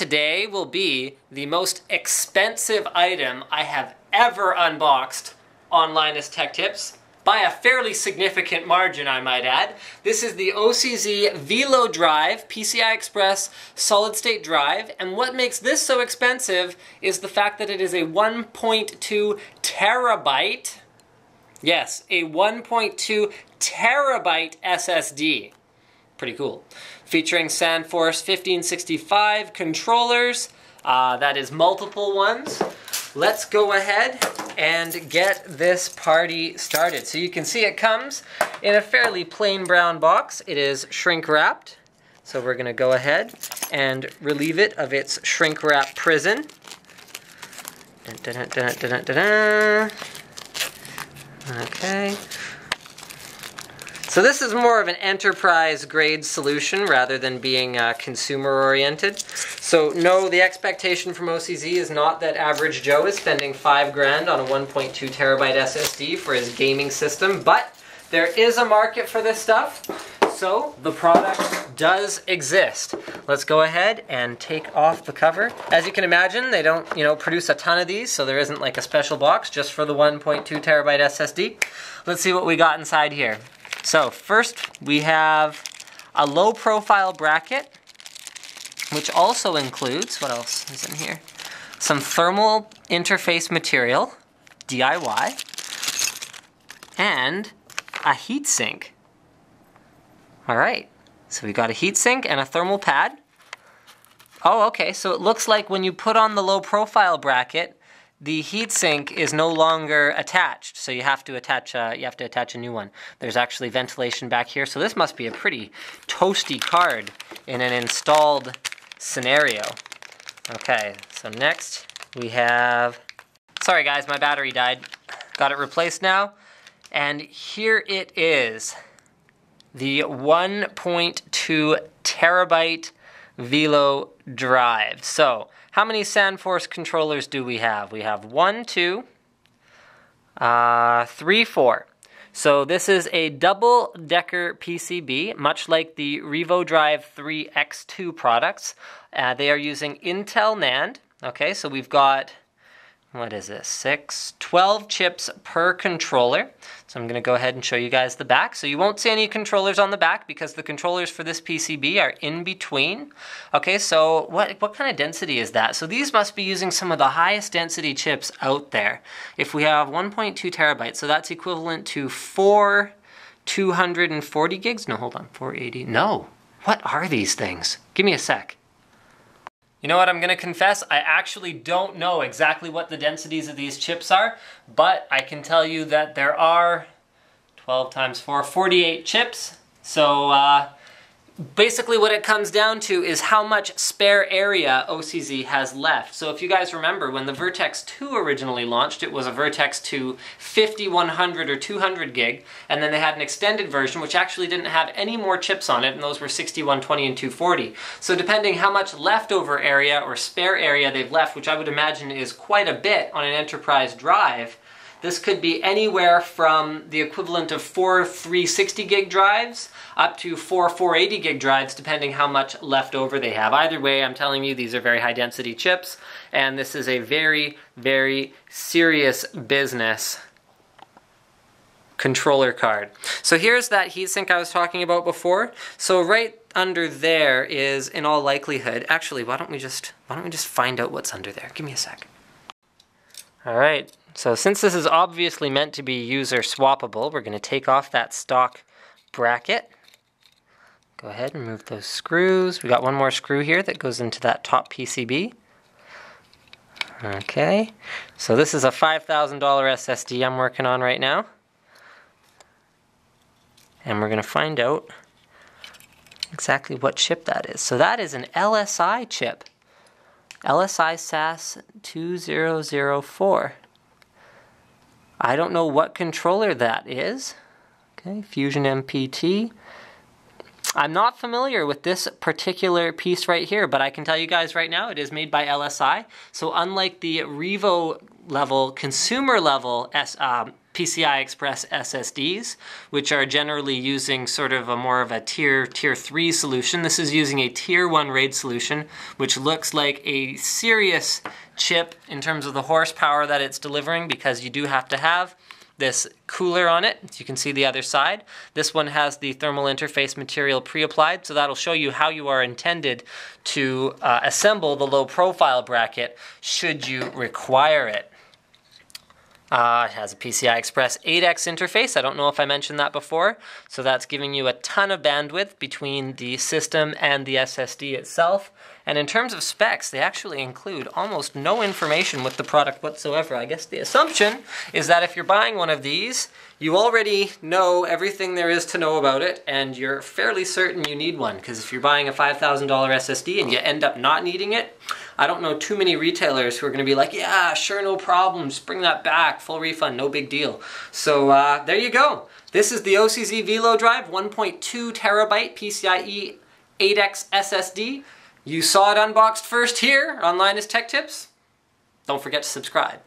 today will be the most expensive item I have ever unboxed on Linus Tech Tips by a fairly significant margin, I might add. This is the OCZ Velodrive PCI Express solid state drive, and what makes this so expensive is the fact that it is a 1.2 terabyte, yes, a 1.2 terabyte SSD. Pretty cool. Featuring SandForce 1565 controllers, uh, that is multiple ones. Let's go ahead and get this party started. So you can see it comes in a fairly plain brown box. It is shrink wrapped. So we're gonna go ahead and relieve it of its shrink wrap prison. Dun, dun, dun, okay. So this is more of an enterprise grade solution rather than being uh, consumer oriented. So no, the expectation from OCZ is not that average Joe is spending five grand on a 1.2 terabyte SSD for his gaming system, but there is a market for this stuff. So the product does exist. Let's go ahead and take off the cover. As you can imagine, they don't, you know, produce a ton of these, so there isn't like a special box just for the 1.2 terabyte SSD. Let's see what we got inside here. So first we have a low profile bracket, which also includes, what else is in here? Some thermal interface material, DIY, and a heatsink. All right, so we got a heatsink and a thermal pad. Oh, okay, so it looks like when you put on the low profile bracket, the heatsink is no longer attached, so you have to attach a, you have to attach a new one. There's actually ventilation back here, so this must be a pretty toasty card in an installed scenario. Okay, so next we have, sorry guys, my battery died. Got it replaced now, and here it is, the 1.2 terabyte Velo drive. So how many SandForce controllers do we have? We have one, two, uh, three, four. So this is a double-decker PCB, much like the RevoDrive 3 X2 products. Uh, they are using Intel NAND. Okay, so we've got what is this, six, 12 chips per controller. So I'm gonna go ahead and show you guys the back. So you won't see any controllers on the back because the controllers for this PCB are in between. Okay, so what, what kind of density is that? So these must be using some of the highest density chips out there. If we have 1.2 terabytes, so that's equivalent to four 240 gigs? No, hold on, 480, no. What are these things? Give me a sec. You know what I'm gonna confess? I actually don't know exactly what the densities of these chips are, but I can tell you that there are 12 times 4, 48 chips. So uh, basically what it comes down to is how much spare area OCZ has left. So if you guys remember, when the Vertex 2 originally launched, it was a Vertex 2 50, 100, or 200 gig, and then they had an extended version which actually didn't have any more chips on it, and those were 6120 and 240. So depending how much leftover area or spare area they've left, which I would imagine is quite a bit on an enterprise drive, this could be anywhere from the equivalent of four 360 gig drives up to four 480 gig drives, depending how much left over they have. Either way, I'm telling you, these are very high density chips, and this is a very, very serious business controller card. So here's that heatsink I was talking about before. So right under there is, in all likelihood, actually, why don't we just, why don't we just find out what's under there? Give me a sec. All right, so since this is obviously meant to be user swappable, we're going to take off that stock bracket. Go ahead and remove those screws. We got one more screw here that goes into that top PCB. Okay, so this is a $5,000 SSD I'm working on right now. And we're going to find out exactly what chip that is. So that is an LSI chip. LSI SAS 2004. I don't know what controller that is. Okay, Fusion MPT. I'm not familiar with this particular piece right here, but I can tell you guys right now it is made by LSI. So unlike the Revo level, consumer level S, um, PCI Express SSDs, which are generally using sort of a more of a tier tier 3 solution. This is using a tier 1 RAID solution, which looks like a serious chip in terms of the horsepower that it's delivering because you do have to have this cooler on it. As you can see the other side. This one has the thermal interface material pre-applied, so that'll show you how you are intended to uh, assemble the low profile bracket should you require it. Uh, it has a PCI Express 8X interface. I don't know if I mentioned that before. So that's giving you a ton of bandwidth between the system and the SSD itself. And in terms of specs, they actually include almost no information with the product whatsoever. I guess the assumption is that if you're buying one of these, you already know everything there is to know about it, and you're fairly certain you need one. Because if you're buying a $5,000 SSD and you end up not needing it, I don't know too many retailers who are going to be like, yeah, sure, no problems, bring that back, full refund, no big deal. So uh, there you go. This is the OCZ Velodrive 1.2 terabyte PCIe 8X SSD. You saw it unboxed first here on Linus Tech Tips. Don't forget to subscribe.